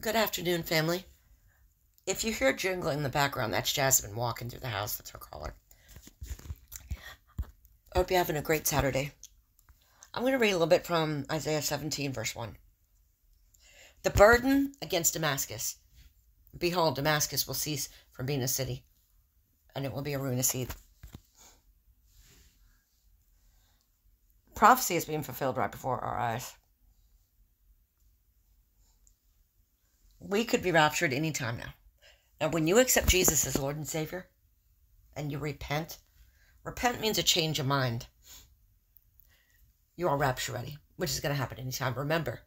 Good afternoon, family. If you hear jingling in the background, that's Jasmine walking through the house. That's her caller. I hope you're having a great Saturday. I'm going to read a little bit from Isaiah 17, verse 1. The burden against Damascus. Behold, Damascus will cease from being a city, and it will be a ruinous heath. Prophecy is being fulfilled right before our eyes. We could be raptured any time now. Now, when you accept Jesus as Lord and Savior and you repent, repent means a change of mind. You are rapture ready, which is going to happen anytime. Remember,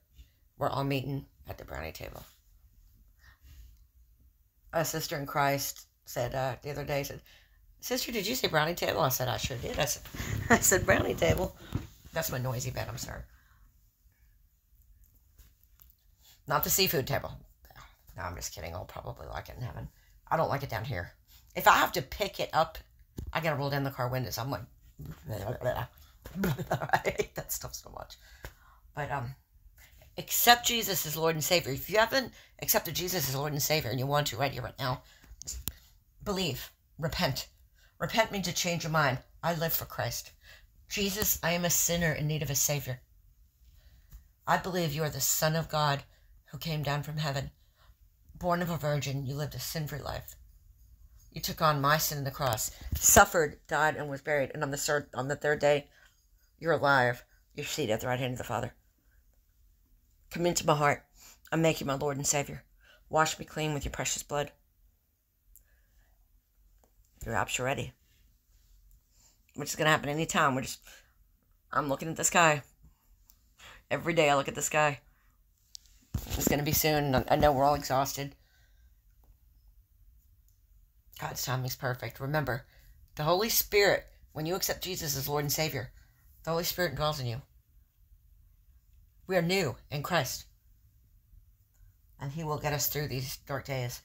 we're all meeting at the brownie table. A sister in Christ said uh, the other day, said, Sister, did you say brownie table? I said, I sure did. I said, I said brownie table. That's my noisy bed, I'm sorry. Not the seafood table. No, I'm just kidding. I'll probably like it in heaven. I don't like it down here. If I have to pick it up, I gotta roll down the car windows. I'm like, I hate that stuff so much. But um, accept Jesus as Lord and Savior. If you haven't accepted Jesus as Lord and Savior and you want to right here, right now, believe, repent. Repent means to change your mind. I live for Christ. Jesus, I am a sinner in need of a Savior. I believe you are the Son of God who came down from heaven born of a virgin, you lived a sin free life. You took on my sin in the cross, suffered, died, and was buried, and on the third on the third day, you're alive. You're seated at the right hand of the Father. Come into my heart. I make you my Lord and Savior. Wash me clean with your precious blood. Your rapture ready. Which is gonna happen anytime. We're just I'm looking at the sky. Every day I look at the sky. It's going to be soon. I know we're all exhausted. God's timing is perfect. Remember, the Holy Spirit, when you accept Jesus as Lord and Savior, the Holy Spirit dwells in you. We are new in Christ. And He will get us through these dark days.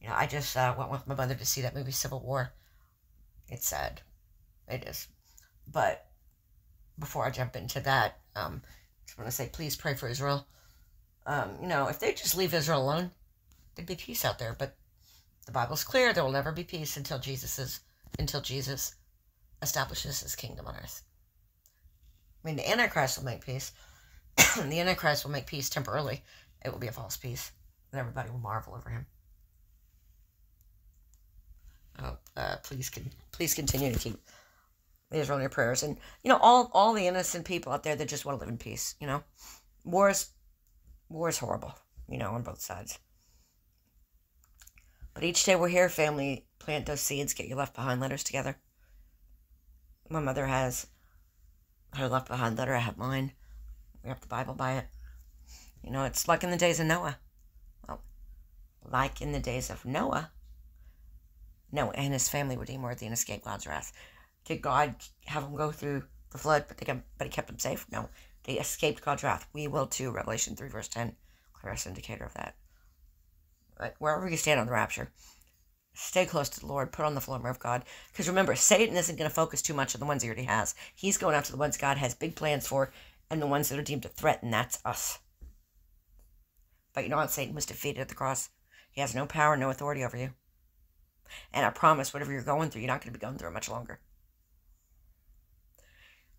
You know, I just uh, went with my mother to see that movie Civil War. It's sad. It is. But before I jump into that, um, I just want to say please pray for Israel. Um, you know, if they just leave Israel alone, there'd be peace out there. But the Bible's clear; there will never be peace until Jesus is until Jesus establishes His kingdom on earth. I mean, the Antichrist will make peace. the Antichrist will make peace temporarily. It will be a false peace, and everybody will marvel over him. Oh, uh, please, can please continue to keep Israel in your prayers, and you know all all the innocent people out there that just want to live in peace. You know, wars war is horrible, you know, on both sides. But each day we're here, family, plant those seeds, get your left behind letters together. My mother has her left behind letter, I have mine. We have the Bible by it. You know, it's like in the days of Noah. Well, like in the days of Noah, Noah and his family were deemed worthy and escaped God's wrath. Did God have them go through the flood, but, they kept, but he kept them safe? No. They escaped God's wrath. We will too. Revelation 3, verse 10, clearest indicator of that. But wherever you stand on the rapture, stay close to the Lord. Put on the full armor of God. Because remember, Satan isn't going to focus too much on the ones he already has. He's going after the ones God has big plans for and the ones that are deemed a threat, and that's us. But you know what? Satan was defeated at the cross. He has no power, no authority over you. And I promise, whatever you're going through, you're not going to be going through it much longer.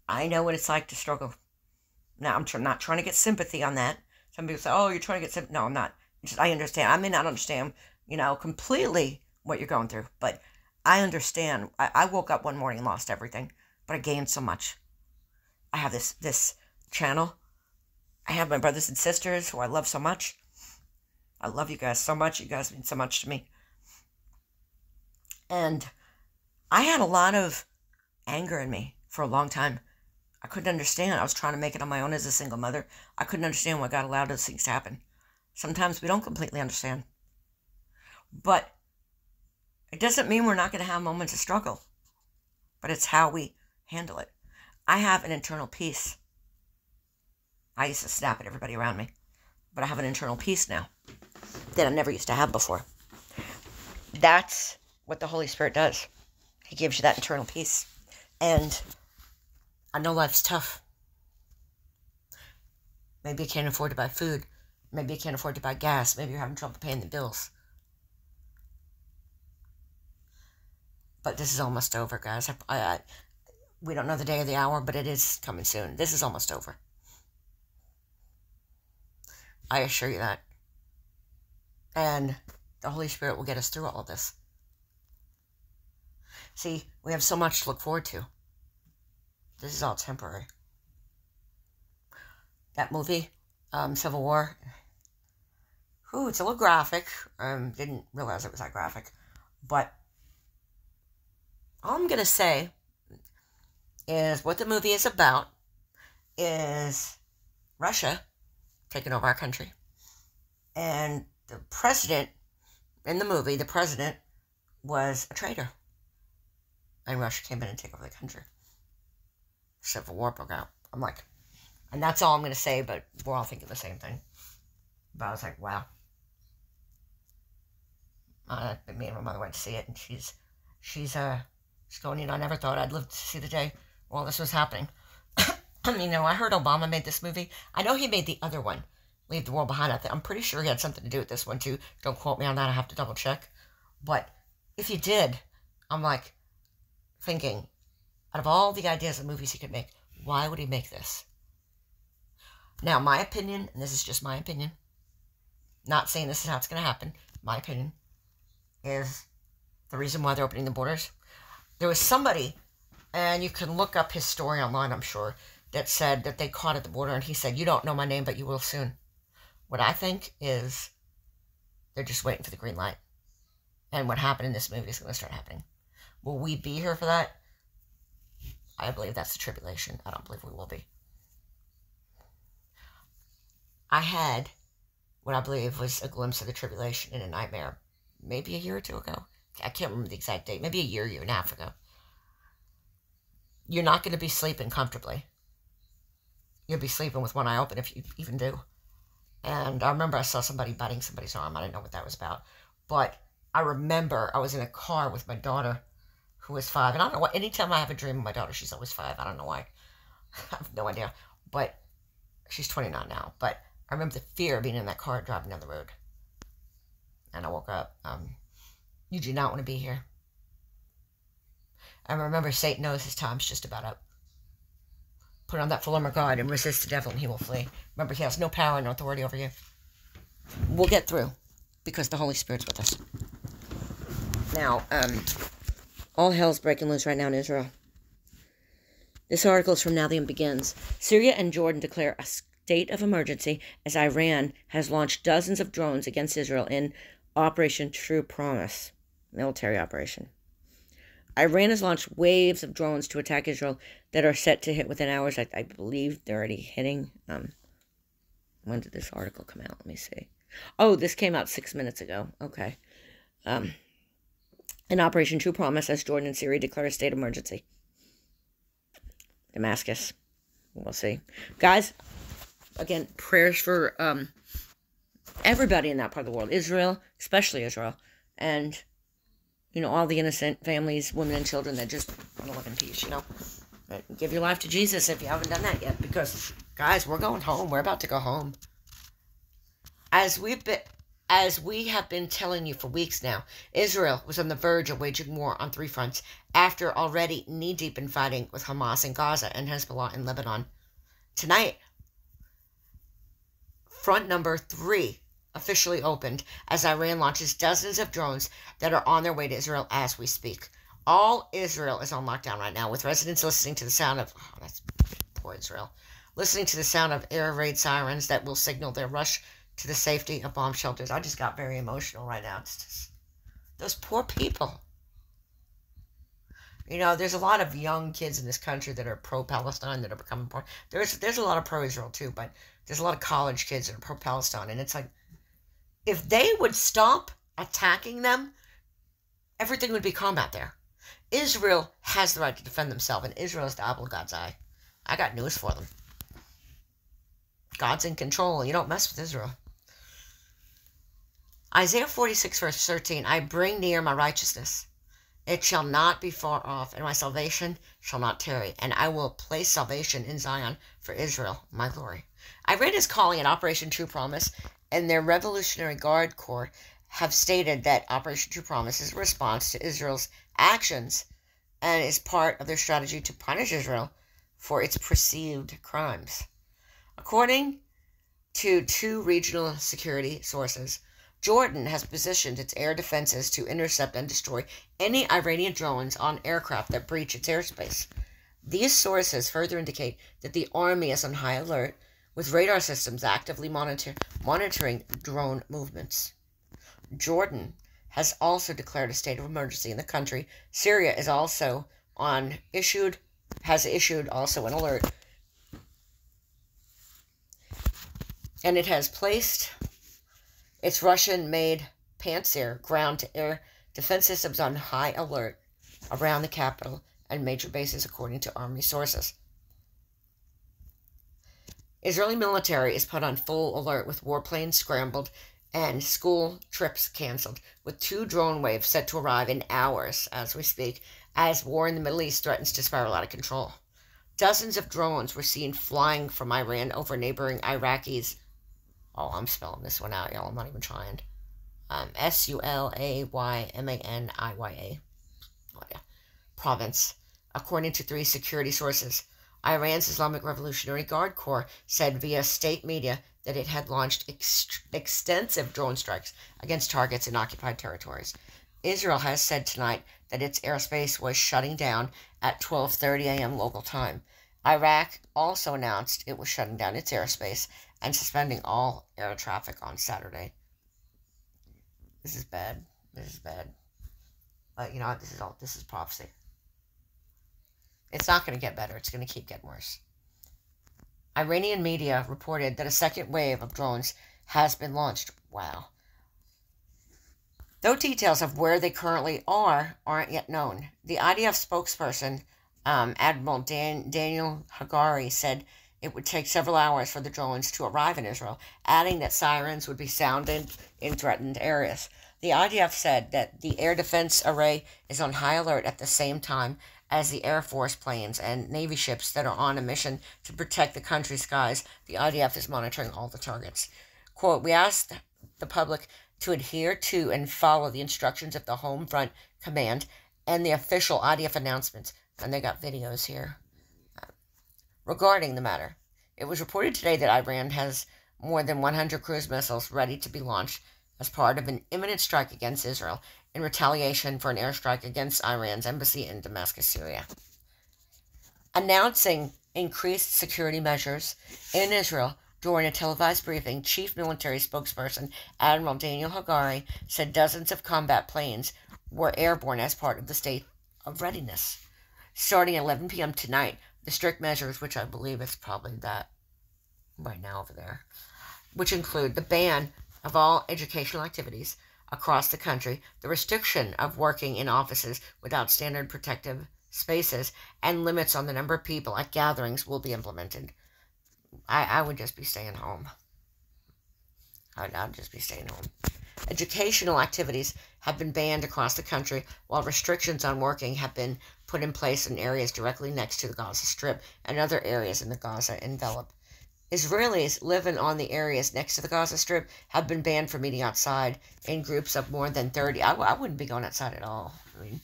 I know what it's like to struggle now, I'm tr- not trying to get sympathy on that. Some people say, oh, you're trying to get sympathy. No, I'm not. Just, I understand. I may not understand, you know, completely what you're going through, but I understand. I, I woke up one morning and lost everything, but I gained so much. I have this this channel. I have my brothers and sisters who I love so much. I love you guys so much. You guys mean so much to me. And I had a lot of anger in me for a long time. I couldn't understand. I was trying to make it on my own as a single mother. I couldn't understand why God allowed those things to happen. Sometimes we don't completely understand. But it doesn't mean we're not going to have moments of struggle, but it's how we handle it. I have an internal peace. I used to snap at everybody around me, but I have an internal peace now that I never used to have before. That's what the Holy Spirit does. He gives you that internal peace. And I know life's tough. Maybe you can't afford to buy food, Maybe you can't afford to buy gas. Maybe you're having trouble paying the bills. But this is almost over, guys. I, I, we don't know the day or the hour, but it is coming soon. This is almost over. I assure you that. And the Holy Spirit will get us through all of this. See, we have so much to look forward to. This is all temporary. That movie, um, Civil War, Ooh, it's a little graphic. Um, didn't realize it was that graphic. But all I'm going to say is what the movie is about is Russia taking over our country. And the president in the movie, the president was a traitor. And Russia came in and took over the country. Civil War broke out. I'm like, and that's all I'm going to say, but we're all thinking the same thing. But I was like, wow. Uh, me and my mother went to see it, and she's she's uh she's going. You know, I never thought I'd live to see the day while this was happening. You know, I heard Obama made this movie. I know he made the other one, Leave the World Behind. I'm pretty sure he had something to do with this one too. Don't quote me on that. I have to double check. But if he did, I'm like thinking, out of all the ideas of movies he could make, why would he make this? Now, my opinion, and this is just my opinion, not saying this is how it's going to happen, my opinion, is the reason why they're opening the borders. There was somebody, and you can look up his story online, I'm sure, that said that they caught at the border, and he said, You don't know my name, but you will soon. What I think is they're just waiting for the green light. And what happened in this movie is going to start happening. Will we be here for that? I believe that's the tribulation. I don't believe we will be. I had what I believe was a glimpse of the tribulation in a nightmare maybe a year or two ago. I can't remember the exact date. Maybe a year, year and a half ago. You're not going to be sleeping comfortably. You'll be sleeping with one eye open if you even do. And I remember I saw somebody biting somebody's arm. I didn't know what that was about. But I remember I was in a car with my daughter who was five. And I don't know what, anytime I have a dream of my daughter, she's always five. I don't know why. I have no idea. But she's 29 now. But I remember the fear of being in that car driving down the road and I woke up. Um, you do not want to be here. And remember, Satan knows his time's just about up. Put on that full armor God and resist the devil, and he will flee. Remember, he has no power and no authority over you. We'll get through because the Holy Spirit's with us. Now, um, all hell's breaking loose right now in Israel. This article is from Now the End Begins. Syria and Jordan declare a state of emergency as Iran has launched dozens of drones against Israel in Operation True Promise, military operation. Iran has launched waves of drones to attack Israel that are set to hit within hours. I, I believe they're already hitting. Um, when did this article come out? Let me see. Oh, this came out six minutes ago. Okay. Um, in Operation True Promise, as Jordan and Syria declare a state emergency. Damascus. We'll see. Guys, again, prayers for um, everybody in that part of the world, Israel, especially Israel, and you know all the innocent families, women and children that just want to live in peace. You know, give your life to Jesus if you haven't done that yet, because guys, we're going home. We're about to go home. As we've been. As we have been telling you for weeks now, Israel was on the verge of waging war on three fronts after already knee deep in fighting with Hamas in Gaza and Hezbollah in Lebanon. Tonight, front number three officially opened as Iran launches dozens of drones that are on their way to Israel as we speak. All Israel is on lockdown right now, with residents listening to the sound of oh, that's poor Israel, listening to the sound of air raid sirens that will signal their rush to the safety of bomb shelters. I just got very emotional right now. Just those poor people. You know, there's a lot of young kids in this country that are pro-Palestine that are becoming poor. There's there's a lot of pro-Israel too, but there's a lot of college kids that are pro-Palestine, and it's like if they would stop attacking them, everything would be combat there. Israel has the right to defend themselves, and Israel is the apple of God's eye. I got news for them. God's in control. You don't mess with Israel. Isaiah 46, verse 13 I bring near my righteousness. It shall not be far off, and my salvation shall not tarry. And I will place salvation in Zion for Israel, my glory. Iran is calling it Operation True Promise, and their Revolutionary Guard Corps have stated that Operation True Promise is a response to Israel's actions and is part of their strategy to punish Israel for its perceived crimes. According to two regional security sources, Jordan has positioned its air defenses to intercept and destroy any Iranian drones on aircraft that breach its airspace. These sources further indicate that the army is on high alert, with radar systems actively monitor, monitoring drone movements. Jordan has also declared a state of emergency in the country. Syria is also on issued has issued also an alert. And it has placed its Russian-made Pantsir ground-to-air defense systems on high alert around the capital and major bases, according to Army sources. Israeli military is put on full alert with warplanes scrambled and school trips canceled, with two drone waves set to arrive in hours as we speak, as war in the Middle East threatens to spiral out of control. Dozens of drones were seen flying from Iran over neighboring Iraqis. Oh, I'm spelling this one out, y'all. I'm not even trying. Um, S U L A Y M A N I Y A. Oh, yeah. Province, according to three security sources. Iran's Islamic Revolutionary Guard Corps said via state media that it had launched ex- extensive drone strikes against targets in occupied territories. Israel has said tonight that its airspace was shutting down at 12:30 a.m. local time. Iraq also announced it was shutting down its airspace and suspending all air traffic on Saturday. This is bad. This is bad. But you know, this is all this is prophecy. It's not going to get better. It's going to keep getting worse. Iranian media reported that a second wave of drones has been launched. Wow. Though details of where they currently are aren't yet known, the IDF spokesperson, um, Admiral Dan- Daniel Hagari, said it would take several hours for the drones to arrive in Israel, adding that sirens would be sounded in threatened areas. The IDF said that the air defense array is on high alert at the same time as the Air Force planes and Navy ships that are on a mission to protect the country's skies. The IDF is monitoring all the targets. Quote, we asked the public to adhere to and follow the instructions of the Home Front Command and the official IDF announcements. And they got videos here. Regarding the matter, it was reported today that Iran has more than 100 cruise missiles ready to be launched as part of an imminent strike against Israel in retaliation for an airstrike against Iran's embassy in Damascus, Syria. Announcing increased security measures in Israel during a televised briefing, Chief Military Spokesperson Admiral Daniel Hagari said dozens of combat planes were airborne as part of the state of readiness. Starting at 11 p.m. tonight, the strict measures, which I believe is probably that right now over there, which include the ban of all educational activities across the country, the restriction of working in offices without standard protective spaces, and limits on the number of people at gatherings will be implemented. I, I would just be staying home. I'd, I'd just be staying home. Educational activities have been banned across the country, while restrictions on working have been put in place in areas directly next to the Gaza Strip and other areas in the Gaza envelope. Israelis living on the areas next to the Gaza Strip have been banned from meeting outside in groups of more than 30. I, I wouldn't be going outside at all. I mean,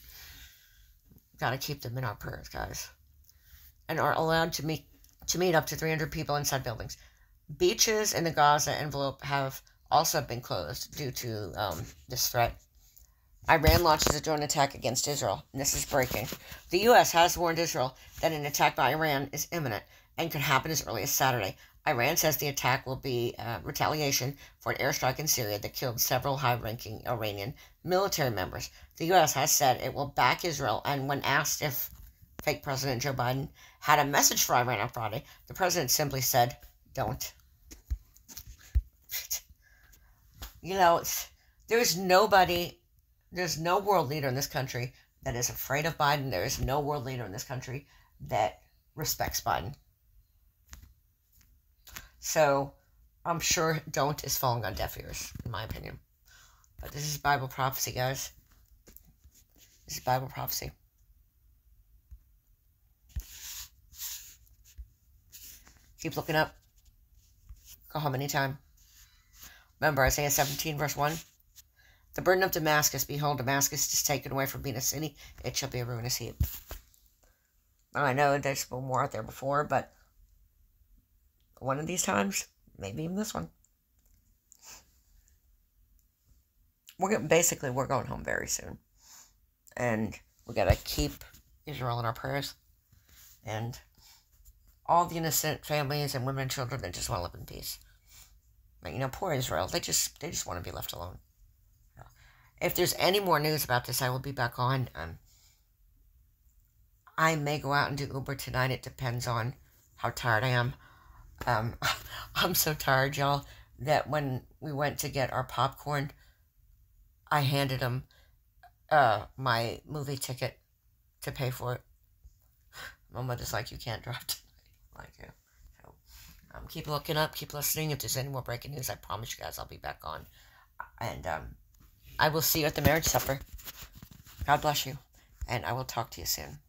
got to keep them in our prayers, guys. And are allowed to meet to meet up to 300 people inside buildings. Beaches in the Gaza envelope have also been closed due to um, this threat. Iran launches a drone attack against Israel, and this is breaking. The U.S. has warned Israel that an attack by Iran is imminent and could happen as early as Saturday. Iran says the attack will be uh, retaliation for an airstrike in Syria that killed several high ranking Iranian military members. The U.S. has said it will back Israel, and when asked if fake President Joe Biden had a message for Iran on Friday, the president simply said, Don't. you know, there's nobody, there's no world leader in this country that is afraid of Biden. There is no world leader in this country that respects Biden. So I'm sure don't is falling on deaf ears, in my opinion. But this is Bible prophecy, guys. This is Bible prophecy. Keep looking up. Go home anytime. Remember Isaiah 17, verse 1? The burden of Damascus, behold, Damascus is taken away from being a city, it shall be a ruinous heap. I know there's been more out there before, but one of these times, maybe even this one. We're basically we're going home very soon, and we gotta keep Israel in our prayers, and all the innocent families and women and children that just want to live in peace. But, you know, poor Israel, they just they just want to be left alone. If there's any more news about this, I will be back on. Um, I may go out and do Uber tonight. It depends on how tired I am. Um, I'm so tired, y'all, that when we went to get our popcorn, I handed him uh, my movie ticket to pay for it. My mother's like, you can't drive tonight. Like, yeah. Um, keep looking up, keep listening. If there's any more breaking news, I promise you guys I'll be back on. And um, I will see you at the marriage supper. God bless you. And I will talk to you soon.